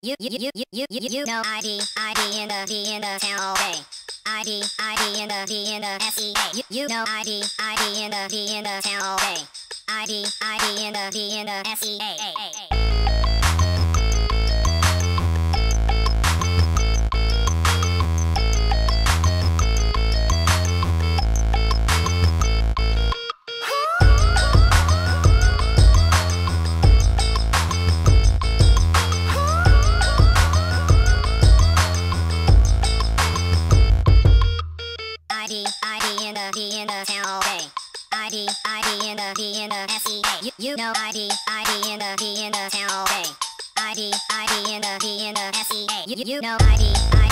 You you you you you you you know ID ID in the D in the town all day. ID ID in the D in the S E A. You you know ID ID in the D in the town all day. ID ID in the D in the S in the D in the town all day. ID ID in the D in the S E A. You you know ID ID in the D in the town all day. ID ID in the D in the S E A. You you know ID